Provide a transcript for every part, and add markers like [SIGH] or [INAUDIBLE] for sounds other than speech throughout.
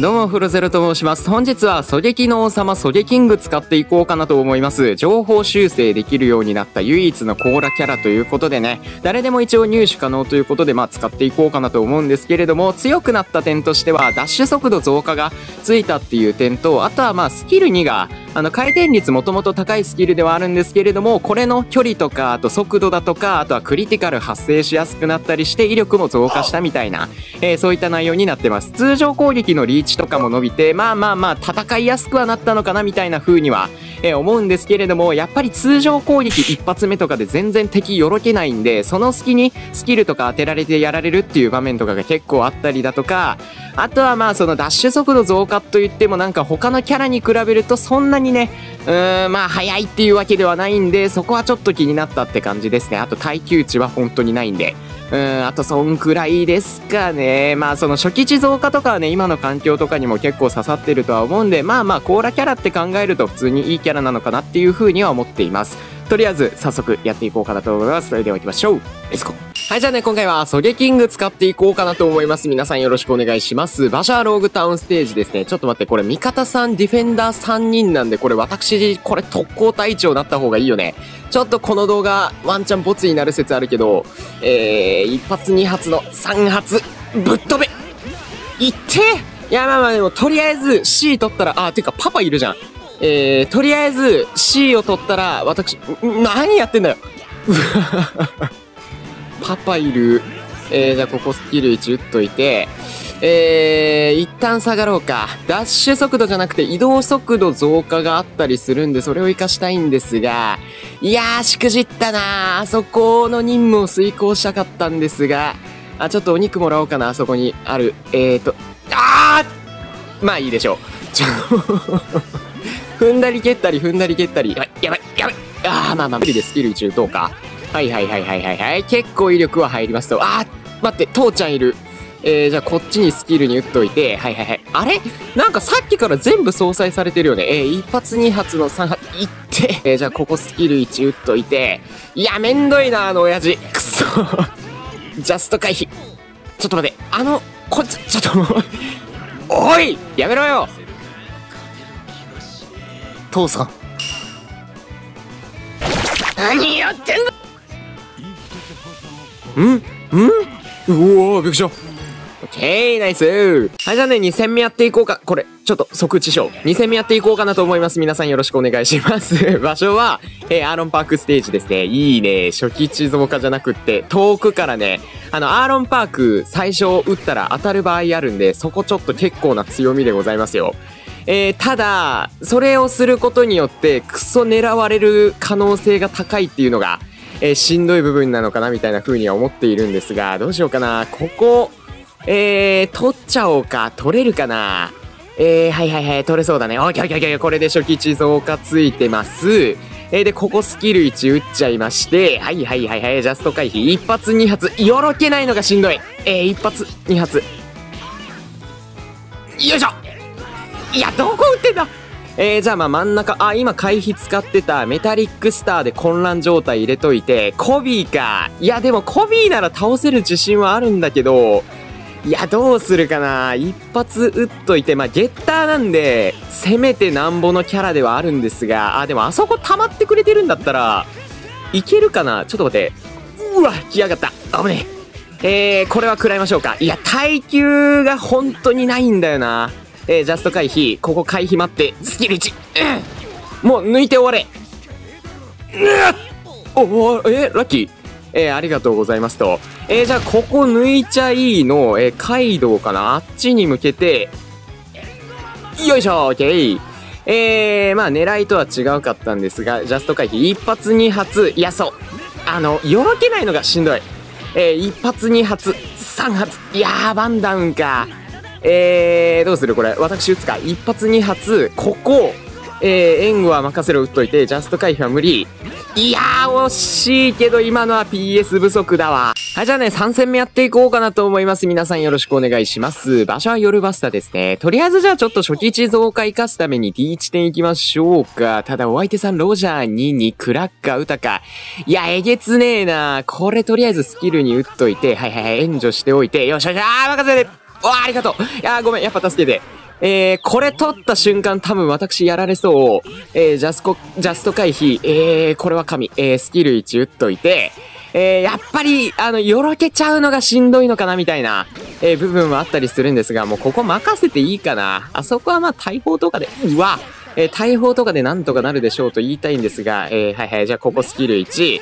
どうも、フロゼロと申します。本日は、狙撃の王様、狙撃キング使っていこうかなと思います。情報修正できるようになった唯一のコーラキャラということでね、誰でも一応入手可能ということで、まあ、使っていこうかなと思うんですけれども、強くなった点としては、ダッシュ速度増加がついたっていう点と、あとはまあ、スキル2が、あの、回転率もともと高いスキルではあるんですけれども、これの距離とか、あと速度だとか、あとはクリティカル発生しやすくなったりして、威力も増加したみたいな、えーそういった内容になってます。通常攻撃のリーチとかも伸びて、まあまあまあ、戦いやすくはなったのかなみたいな風には、えー思うんですけれども、やっぱり通常攻撃一発目とかで全然敵よろけないんで、その隙にスキルとか当てられてやられるっていう場面とかが結構あったりだとか、あとはまあそのダッシュ速度増加といってもなんか他のキャラに比べるとそんなにね、うーん、まあ速いっていうわけではないんで、そこはちょっと気になったって感じですね。あと耐久値は本当にないんで。うん、あとそんくらいですかね。まあその初期値増加とかはね、今の環境とかにも結構刺さってるとは思うんで、まあまあコーラキャラって考えると普通にいいキャラなのかなっていう風には思っています。とりあえず早速やっていこうかなと思います。それでは行きましょう。レッツゴーはい、じゃあね、今回はソゲキング使っていこうかなと思います。皆さんよろしくお願いします。場所はローグタウンステージですね。ちょっと待って、これ味方さん、ディフェンダー3人なんで、これ私、これ特攻隊長だった方がいいよね。ちょっとこの動画、ワンチャンボツになる説あるけど、えー、一発二発の三発、ぶっ飛べいっていや、まあまあでも、とりあえず C 取ったら、あ、てかパパいるじゃん。えー、とりあえず C を取ったら、私、何やってんだよパパいる。えー、じゃあここスキル1打っといて、えー、一旦下がろうか。ダッシュ速度じゃなくて移動速度増加があったりするんで、それを活かしたいんですが、いやー、しくじったなー。あそこの任務を遂行したかったんですが、あ、ちょっとお肉もらおうかな、あそこにある。えーと、あーまあいいでしょう。ちょ [LAUGHS] 踏んだり蹴ったり踏んだり蹴ったり。やばい、やばい、やばい。あー、まあまあ無理でスキル1打とうか。はいはいはいはいはいはい。結構威力は入りますと。あー、待って、父ちゃんいる。えー、じゃあこっちにスキルに打っといて、はいはいはい。あれ？なんかさっきから全部相殺されてるよね。えー、一発二発の三発、いって。えー、じゃあここスキル1打っといて。いや、めんどいな、あの親父。くそ。ジャスト回避。ちょっと待って、あの、こいつ、ちょっともう、おいやめろよ父さん。何やってんだんんうおー、びっくりした。オッケー、ナイスはい、じゃあね、2戦目やっていこうか。これ、ちょっと即地賞。2戦目やっていこうかなと思います。皆さんよろしくお願いします。[LAUGHS] 場所は、えーアーロンパークステージですね。いいね。初期地増加じゃなくって、遠くからね、あの、アーロンパーク、最初撃ったら当たる場合あるんで、そこちょっと結構な強みでございますよ。えーただ、それをすることによって、クソ狙われる可能性が高いっていうのが、えーしんどい部分なのかなみたいな風には思っているんですが、どうしようかな。ここ、えー、取っちゃおうか。取れるかな。えー、はいはいはい、取れそうだね。オッケーオッケーオッケー。これで初期地増加ついてます。えー、で、ここスキル1打っちゃいまして、はいはいはいはい、ジャスト回避。一発二発。よろけないのがしんどい。えー、一発二発。よいしょいや、どこ打ってんだえー、じゃあまあ真ん中、あ、今回避使ってたメタリックスターで混乱状態入れといて、コビーか。いや、でもコビーなら倒せる自信はあるんだけど、いや、どうするかな。一発打っといて、まあゲッターなんで、せめてなんぼのキャラではあるんですが、あ、でもあそこ溜まってくれてるんだったら、いけるかなちょっと待って。うわ、来やがった。危ねえ。えー、これは食らいましょうか。いや、耐久が本当にないんだよな。えー、ジャスト回避。ここ回避待って、スキル1。うん。もう抜いて終われ。うっおお、えーラッキー。えーありがとうございますと。えーじゃあ、ここ抜いちゃいいの、えーカイドウかなあっちに向けて、よいしょオッケーえー、まあ狙いとは違うかったんですが、ジャスト回避、一発二発、いやそう。あの、よろけないのがしんどい。えー、一発二発、三発、いやー、ワンダウンか。えー、どうするこれ？私打つか。一発二発、ここ、えー、援護は任せろ打っといて、ジャスト回避は無理。いやー、惜しいけど、今のは PS 不足だわ。はい、じゃあね、3戦目やっていこうかなと思います。皆さんよろしくお願いします。場所は夜バスタですね。とりあえずじゃあちょっと初期地増加生かすために D 地点行きましょうか。ただお相手さんロジャー2にクラッカー歌か。いや、えげつねえな。これとりあえずスキルに打っといて、はいはいはい、援助しておいて、よっしゃよしゃー、任せてわあ、ありがとういやごめん、やっぱ助けて。えー、これ取った瞬間多分私やられそう。えー、ジャスコ、ジャスト回避。えー、これは神。えー、スキル1打っといて、えー、やっぱり、あの、よろけちゃうのがしんどいのかなみたいな、えー、部分はあったりするんですが、もうここ任せていいかな。あそこはまあ大砲とかで、うわえー、大砲とかでなんとかなるでしょうと言いたいんですが、えー、はいはい、じゃあここスキル1。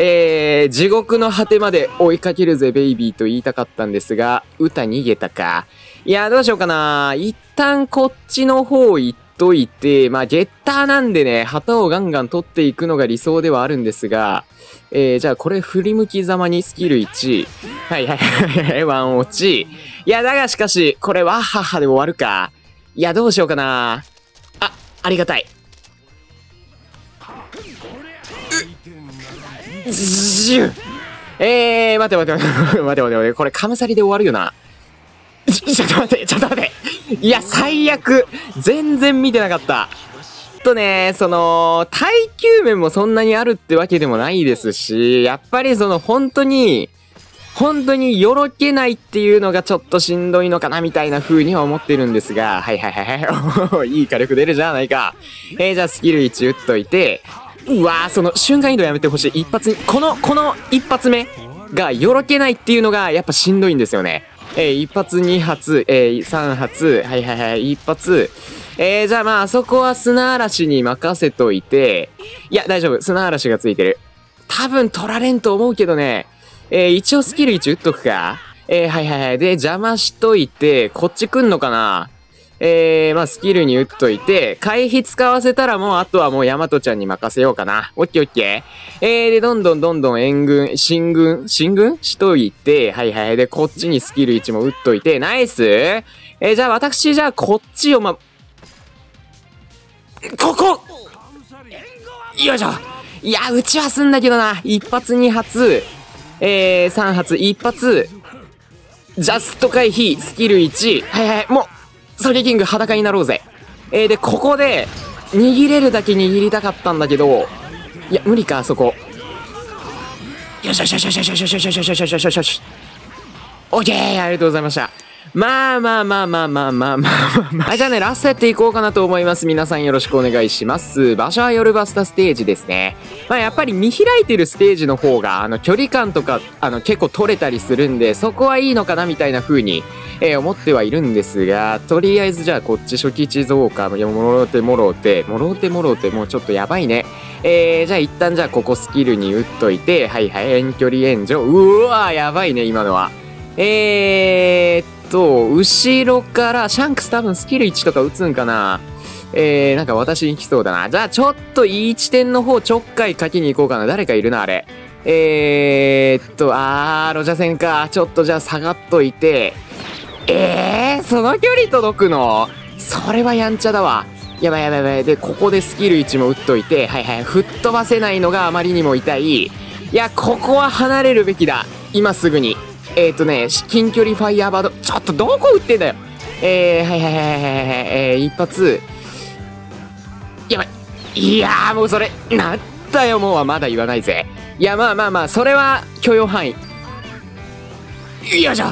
えー、地獄の果てまで追いかけるぜ、ベイビーと言いたかったんですが、歌逃げたか。いや、どうしようかな。一旦こっちの方行っといて、まあ、ゲッターなんでね、旗をガンガン取っていくのが理想ではあるんですが、えー、じゃあこれ振り向きざまにスキル1。はいはいはいはい、ワン落ち。いや、だがしかし、これはははで終わるか。いや、どうしようかな。あ、ありがたい。じゅえー、待て待て待て待て待て待て、これカムサリで終わるよな。ちょっと待って、ちょっと待って。いや、最悪。全然見てなかった。とね、その、耐久面もそんなにあるってわけでもないですし、やっぱりその本当に、本当によろけないっていうのがちょっとしんどいのかなみたいな風には思ってるんですが、はいはいはいはい。いい火力出るじゃないか。えー、じゃあスキル1打っといて、うわー、その瞬間移動やめてほしい。一発に、この、この一発目がよろけないっていうのがやっぱしんどいんですよね。えー、一発二発、えー、三発、はいはいはい、一発。えー、じゃあまあ、あそこは砂嵐に任せといて、いや、大丈夫。砂嵐がついてる。多分取られんと思うけどね。えー、一応スキル1打っとくか。えー、はいはいはい。で、邪魔しといて、こっち来んのかなえー、まあ、スキルに打っといて、回避使わせたらもう、あとはもう、ヤマトちゃんに任せようかな。オッケーオッケー。えー、で、どんどんどんどん援軍、進軍、進軍？しといて、はいはい。で、こっちにスキル1も打っといて、ナイスえー、じゃあ私、じゃあこっちを、ま、ここよいしょいや、打ちはすんだけどな。一発二発、えー、三発、一発、ジャスト回避、スキル1。はいはい、もう、サゲキング裸になろうぜ。えー、で、ここで、握れるだけ握りたかったんだけど、いや、無理か、そこ。よしよしよしよしよしよしよしよしよしよしよしよし。オッケーありがとうございました。まあまあまあまあまあまあまあまあ。はい、じゃあね、ラストやっていこうかなと思います。皆さんよろしくお願いします。場所は夜バスタステージですね。まあやっぱり見開いてるステージの方が、あの、距離感とか、あの、結構取れたりするんで、そこはいいのかなみたいな風に、えー、思ってはいるんですが、とりあえずじゃあこっち初期地増加、もろてもろて、もろてもろて、もうちょっとやばいね。えー、じゃあ一旦じゃあここスキルに打っといて、はいはい、遠距離援助。うわー、やばいね、今のは。えーと、後ろからシャンクス多分スキル1とか打つんかな。えー、なんか私に来そうだな。じゃあちょっといい地点の方ちょっかいかけに行こうかな。誰かいるな、あれ。えー、っと、あー、ロジャ戦か。ちょっとじゃあ下がっといて。えー、その距離届くの？それはやんちゃだわ。やばいやばいやばい。で、ここでスキル1も打っといて、はいはい、吹っ飛ばせないのがあまりにも痛い。いや、ここは離れるべきだ。今すぐに。えっ、ー、とね、近距離ファイヤーバード。ちょっとどこ撃ってんだよ。えー、はいはいはいはいはい、えー、一発。やばい。いやーもうそれ、なったよもうはまだ言わないぜ。いや、まあまあまあ、それは許容範囲。よいしょ。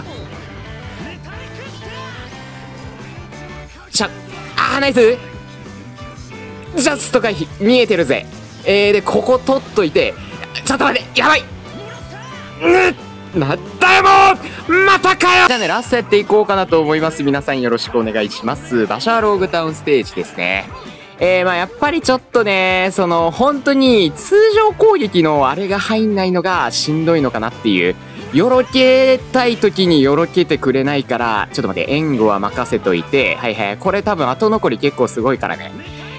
しゃ、あー、ナイスジャスト回避、見えてるぜ。えー、で、ここ取っといて、ちょっと待って、やばいうんなっよもうまたかよじゃあね、ラストやっていこうかなと思います。皆さんよろしくお願いします。場所はローグタウンステージですね。えー、まあやっぱりちょっとね、その、本当に通常攻撃のあれが入んないのがしんどいのかなっていう。よろけたい時によろけてくれないから、ちょっと待って、援護は任せといて、はいはい、これ多分後残り結構すごいからね。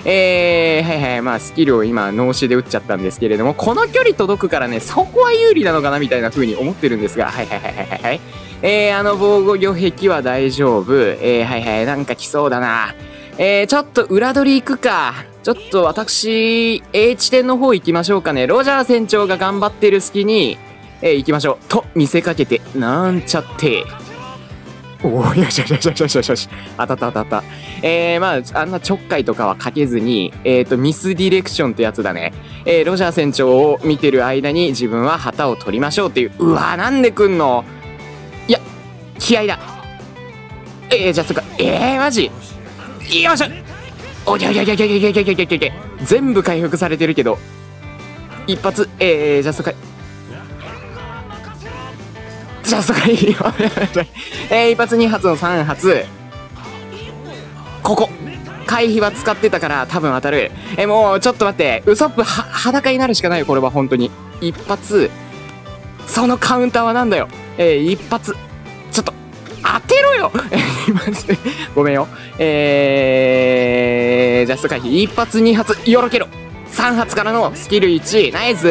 えー、はいはい、まあスキルを今脳死で打っちゃったんですけれども、この距離届くからね、そこは有利なのかなみたいな風に思ってるんですが、はいはいはいはいはい。えー、あの防護魚壁は大丈夫。えー、はいはい、なんか来そうだな。えー、ちょっと裏取り行くか。ちょっと私、A 地点の方行きましょうかね。ロジャー船長が頑張ってる隙に、えー、行きましょう。と見せかけて、なんちゃって。おお、よしよしよしよしよしよし。当たった当たった。えー、まあ、あんなちょっかいとかはかけずに、えっ、ー、と、ミスディレクションってやつだね。えー、ロジャー船長を見てる間に自分は旗を取りましょうっていう。うわー、なんで来んの？いや、気合だ。えー、じゃあそっか、えー、マジ？よいしょおいやいやいやいやいやいやいやいやいやいや全部回復されてるけど一発えー、ジャスト回ジャスト回えー、一発二発の三発。ここ。回避は使ってたから多分当たる。えー、もうちょっと待って。ウソップは裸になるしかないよこれは本当に。一発。そのカウンターはなんだよ。えー、一発。ちょっと当てろよ。[LAUGHS] ごめんよ。えー、ジャスト回避。一発二発よろけろ。3発からのスキル1ナイス。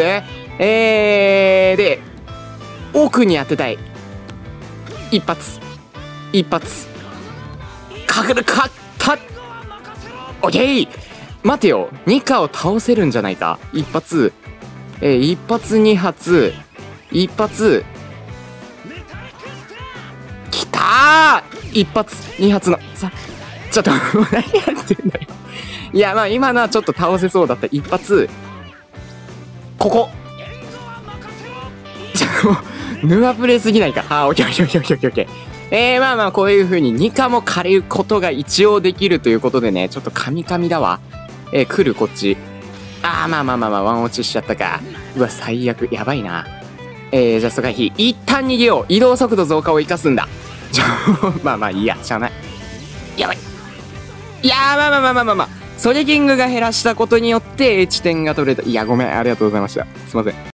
えー、で奥に当てたい。一発。一発。かかるかった。オッケー。待てよ。ニカを倒せるんじゃないか。一発。えー、一発二発。一発。きたー。一発。二発の。さちょっと何やってんだよ。いやまあ今のはちょっと倒せそうだった。一発。ここ。ちょヌアプレすぎないか。あーオッケーオッケーオッケーオッケー。オッケーえー、まあまあこういう風に2カも借りることが一応できるということでねちょっとカミカミだわ。えー、来るこっち。あーまあまあまあまあワン落ちしちゃったか。うわ最悪。やばいな。えー、ジャスト回避一旦逃げよう。移動速度増加を生かすんだ。ちょ [LAUGHS] まあまあいいや。しゃあない。やばい。いやーまあまあまあまあまあまあ。ソリキングが減らしたことによって地点が取れた。いやごめん。ありがとうございました。すいません。